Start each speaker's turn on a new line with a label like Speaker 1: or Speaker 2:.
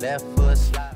Speaker 1: left foot slide.